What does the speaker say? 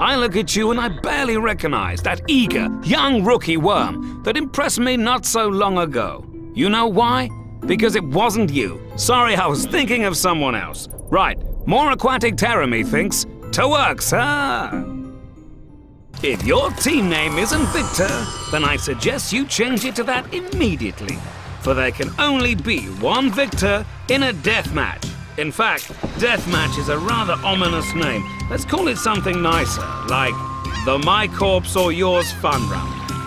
I look at you and I barely recognize that eager, young rookie worm that impressed me not so long ago. You know why? Because it wasn't you. Sorry, I was thinking of someone else. Right, more aquatic terror, methinks. To work, sir! If your team name isn't Victor, then I suggest you change it to that immediately. For there can only be one Victor in a death match. In fact, deathmatch is a rather ominous name. Let's call it something nicer, like the My Corpse or Yours Fun Round.